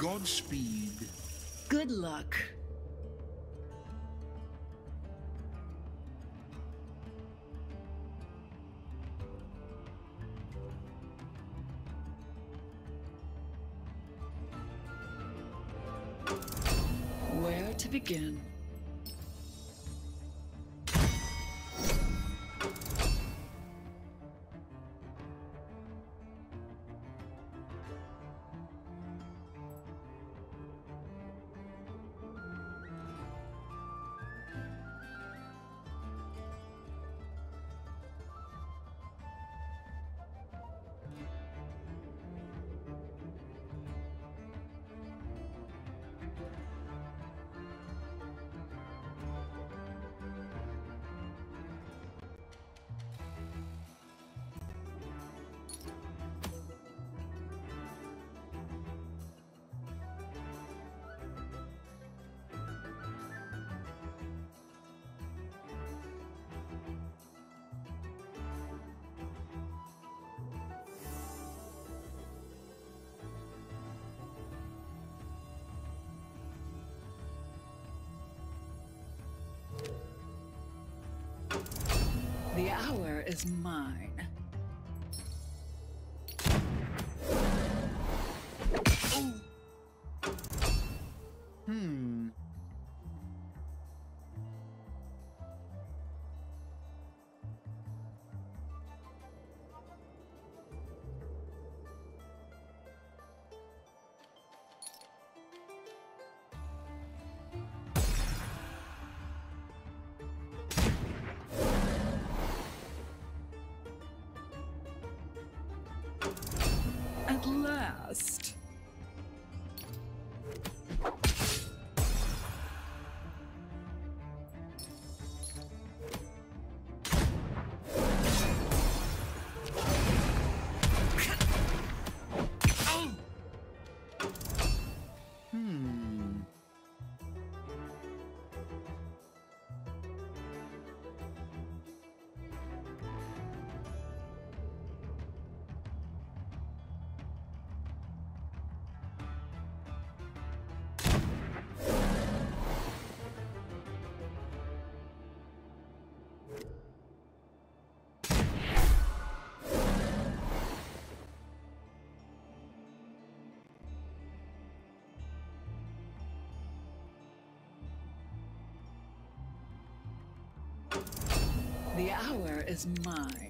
Godspeed. Good luck. Where to begin? Is mine. At last. The hour is mine.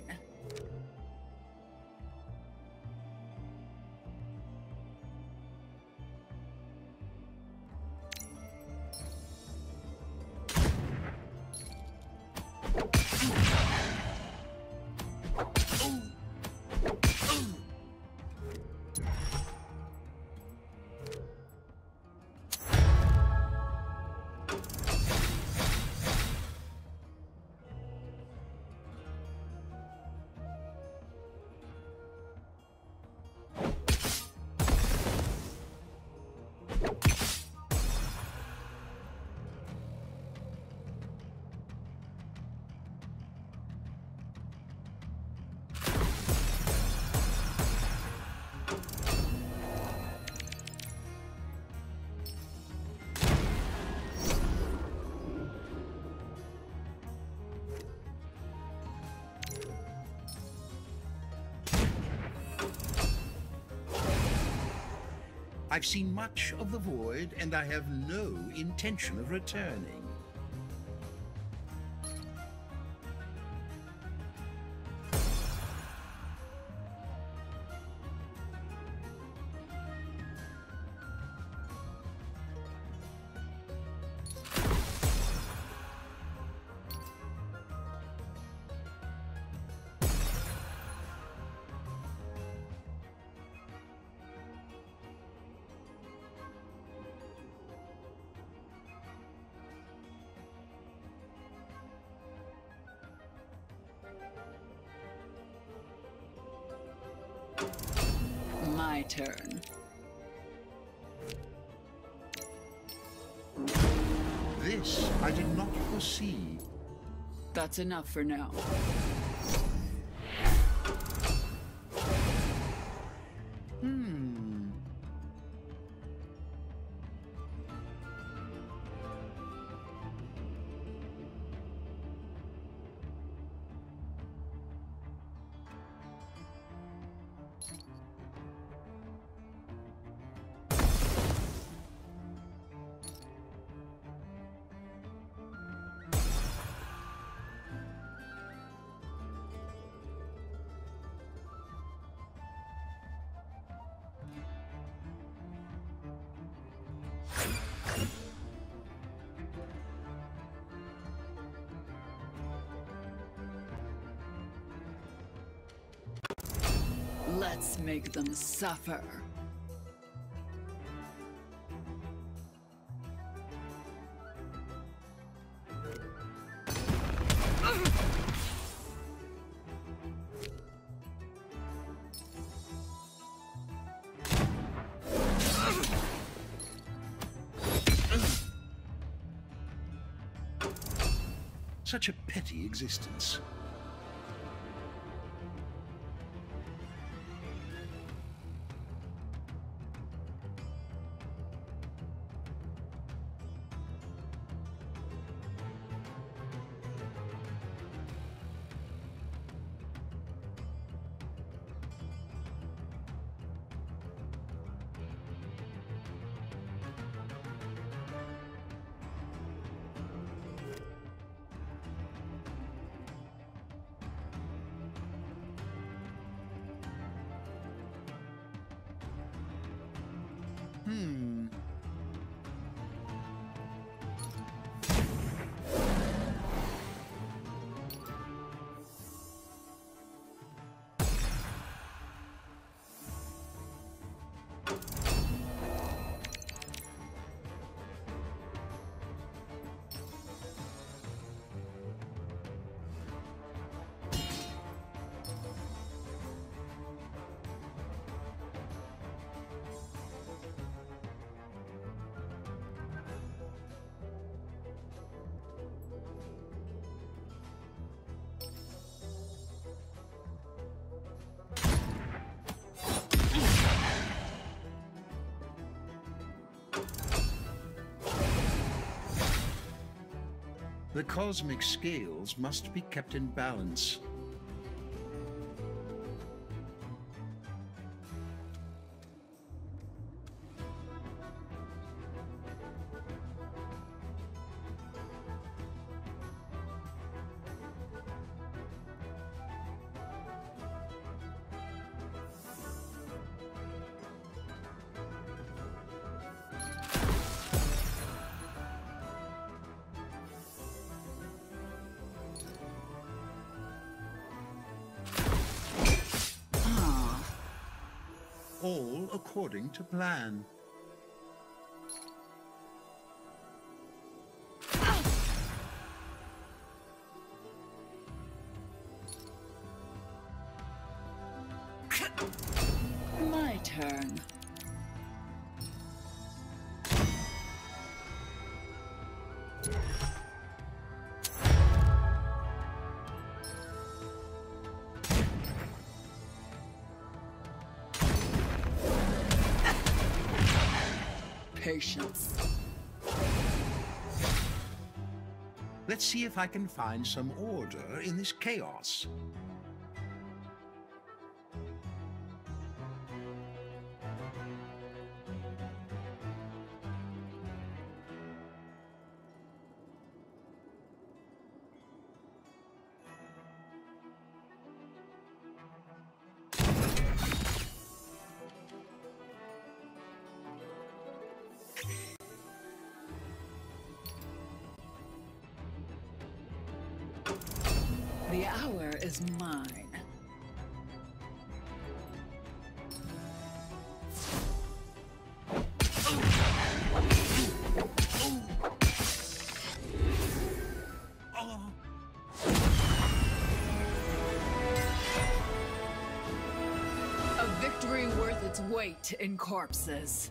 I've seen much of the void, and I have no intention of returning. My turn. This I did not foresee. That's enough for now. Let's make them suffer. Such a petty existence. Hmm. The cosmic scales must be kept in balance. According to plan. Let's see if I can find some order in this chaos. The hour is mine. A victory worth its weight in corpses.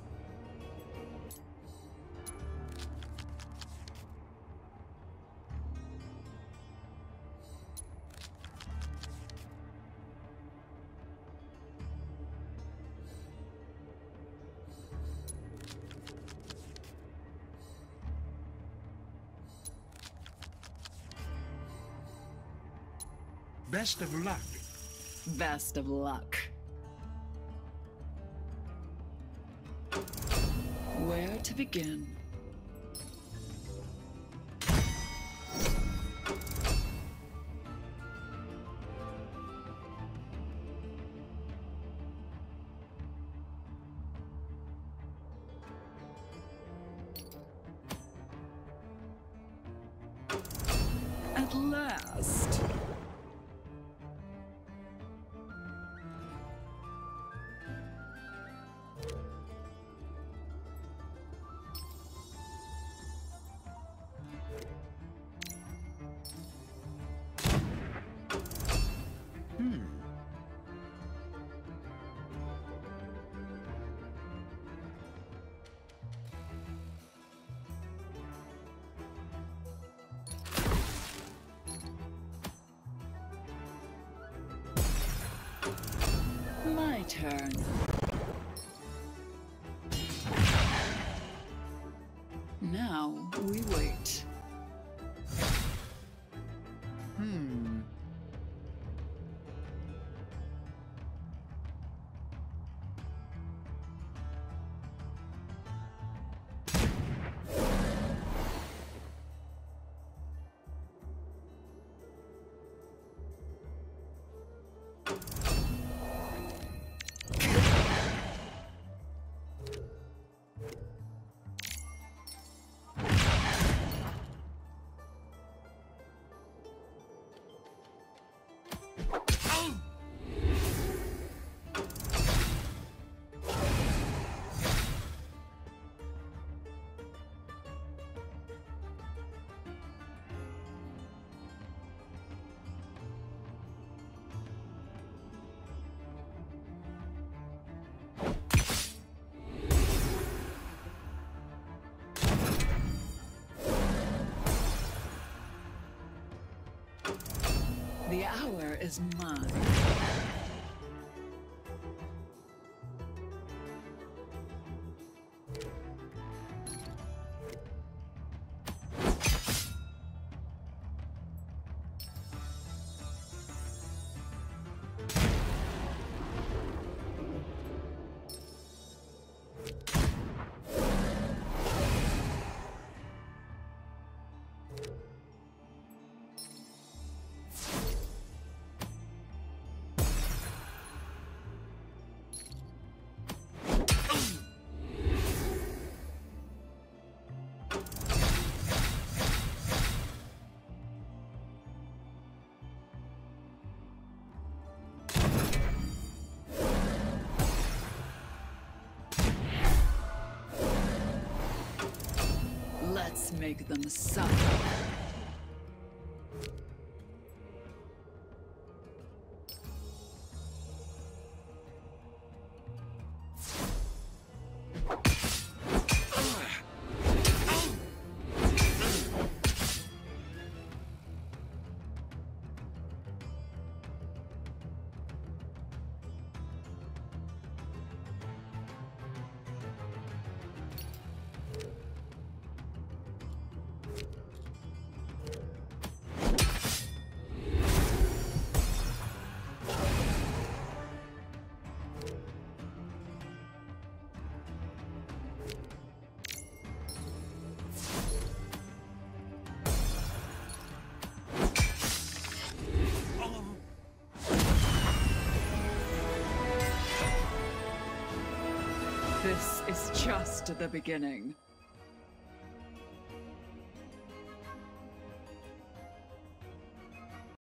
Best of luck. Best of luck. Where to begin? My turn. Now we wait. The hour is mine. Make them suffer. Just the beginning.